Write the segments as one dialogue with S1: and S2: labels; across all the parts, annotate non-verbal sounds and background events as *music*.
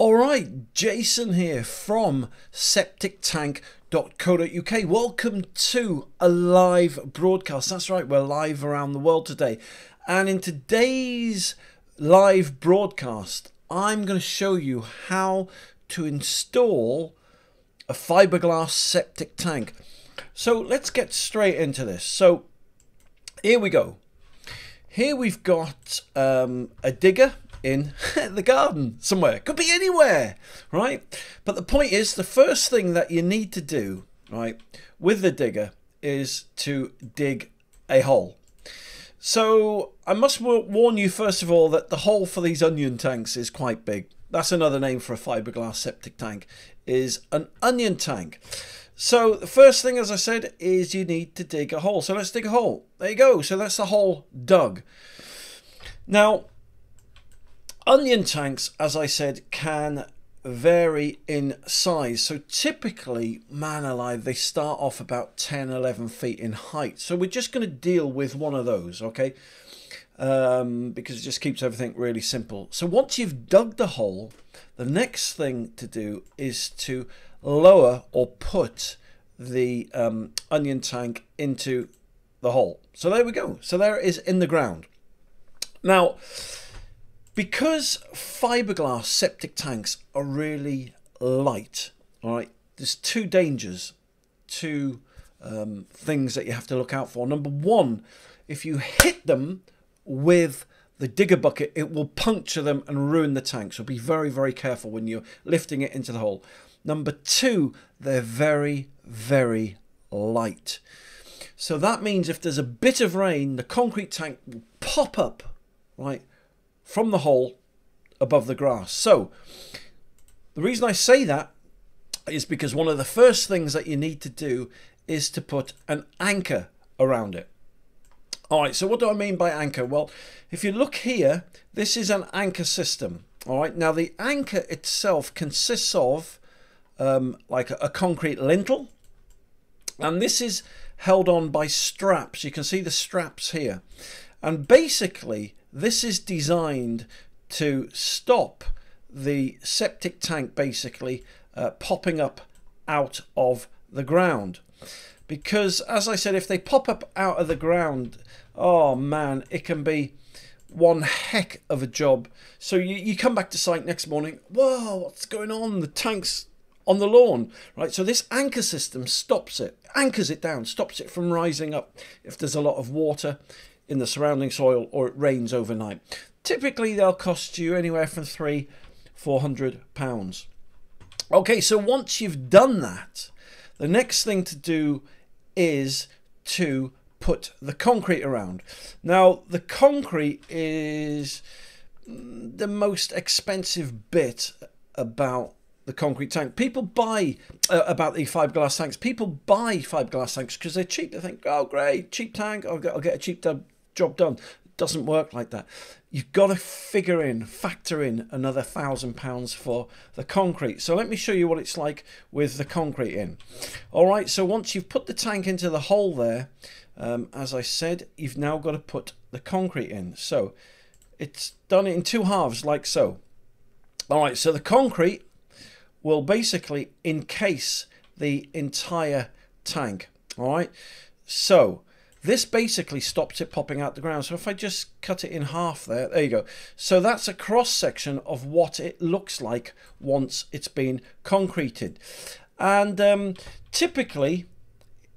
S1: All right, Jason here from septictank.co.uk. Welcome to a live broadcast. That's right, we're live around the world today. And in today's live broadcast, I'm going to show you how to install a fiberglass septic tank. So let's get straight into this. So here we go. Here we've got um, a digger in *laughs* the garden somewhere. Could be anywhere, right? But the point is, the first thing that you need to do, right, with the digger is to dig a hole. So I must warn you first of all that the hole for these onion tanks is quite big. That's another name for a fiberglass septic tank, is an onion tank. So the first thing, as I said, is you need to dig a hole. So let's dig a hole. There you go. So that's the hole dug. Now, Onion tanks, as I said, can vary in size. So typically, man alive, they start off about 10, 11 feet in height. So we're just going to deal with one of those, okay? Um, because it just keeps everything really simple. So once you've dug the hole, the next thing to do is to lower or put the um, onion tank into the hole. So there we go. So there it is in the ground. Now, because fiberglass septic tanks are really light, all right, there's two dangers, two um, things that you have to look out for. Number one, if you hit them with the digger bucket, it will puncture them and ruin the tank. So be very, very careful when you're lifting it into the hole. Number two, they're very, very light. So that means if there's a bit of rain, the concrete tank will pop up, right, from the hole above the grass. So the reason I say that is because one of the first things that you need to do is to put an anchor around it. All right, so what do I mean by anchor? Well, if you look here, this is an anchor system. All right, now the anchor itself consists of um, like a, a concrete lintel, and this is held on by straps. You can see the straps here. And basically, this is designed to stop the septic tank basically uh, popping up out of the ground. Because, as I said, if they pop up out of the ground, oh man, it can be one heck of a job. So you, you come back to site next morning, whoa, what's going on? The tank's on the lawn, right? So this anchor system stops it, anchors it down, stops it from rising up if there's a lot of water in the surrounding soil or it rains overnight. Typically, they'll cost you anywhere from three, four hundred pounds. Okay, so once you've done that, the next thing to do is to put the concrete around. Now, the concrete is the most expensive bit about the concrete tank. People buy uh, about the fiberglass tanks. People buy fiberglass tanks because they're cheap. They think, oh, great, cheap tank. I'll get, I'll get a cheap job done. It doesn't work like that. You've got to figure in, factor in another thousand pounds for the concrete. So let me show you what it's like with the concrete in. All right, so once you've put the tank into the hole there, um, as I said, you've now got to put the concrete in. So it's done in two halves like so. All right, so the concrete will basically encase the entire tank. All right, so this basically stops it popping out the ground. So if I just cut it in half there, there you go. So that's a cross section of what it looks like once it's been concreted. And um, typically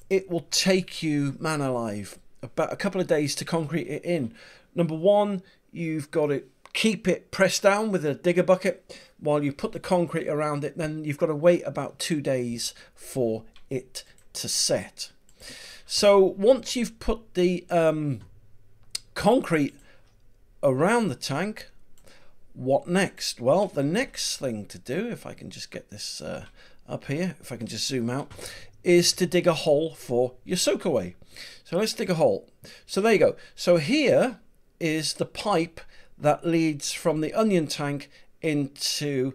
S1: it will take you, man alive, about a couple of days to concrete it in. Number one, you've got to keep it pressed down with a digger bucket while you put the concrete around it. Then you've got to wait about two days for it to set. So once you've put the um, concrete around the tank, what next? Well, the next thing to do, if I can just get this uh, up here, if I can just zoom out, is to dig a hole for your soakaway. So let's dig a hole. So there you go. So here is the pipe that leads from the onion tank into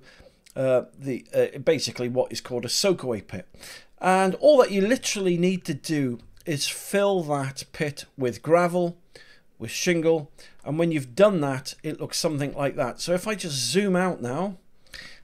S1: uh, the uh, basically what is called a soakaway pit. And all that you literally need to do is fill that pit with gravel, with shingle, and when you've done that, it looks something like that. So if I just zoom out now,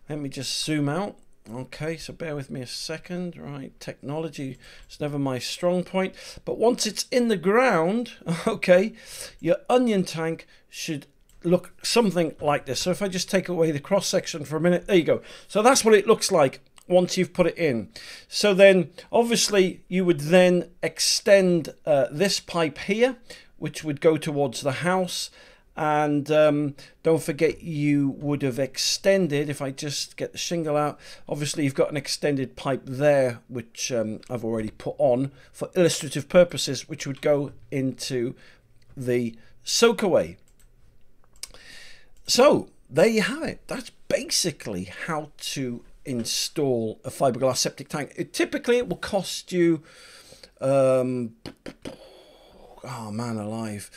S1: Let me just zoom out. Okay, so bear with me a second. Right, technology is never my strong point. But once it's in the ground, *laughs* okay, your onion tank should look something like this. So if I just take away the cross section for a minute, there you go. So that's what it looks like once you've put it in. So then obviously you would then extend uh, this pipe here, which would go towards the house. And um, don't forget you would have extended if I just get the shingle out obviously you've got an extended pipe there which um, I've already put on for illustrative purposes which would go into the soakaway. So there you have it. That's basically how to install a fiberglass septic tank it, typically it will cost you um, oh man alive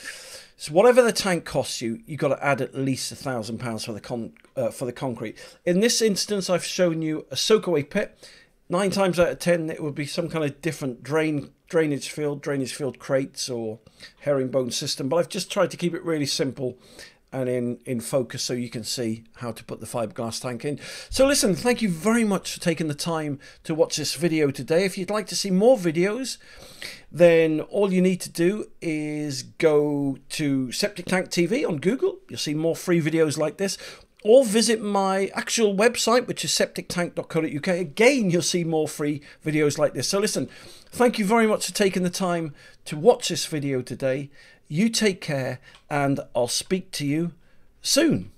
S1: so whatever the tank costs you, you've got to add at least a thousand pounds for the con uh, for the concrete. In this instance, I've shown you a soakaway pit. Nine times out of ten, it would be some kind of different drain drainage field, drainage field crates or herringbone system. But I've just tried to keep it really simple and in, in focus so you can see how to put the fiberglass tank in. So listen, thank you very much for taking the time to watch this video today. If you'd like to see more videos, then all you need to do is go to Septic Tank TV on Google. You'll see more free videos like this. Or visit my actual website, which is septictank.co.uk. Again, you'll see more free videos like this. So listen, thank you very much for taking the time to watch this video today. You take care, and I'll speak to you soon.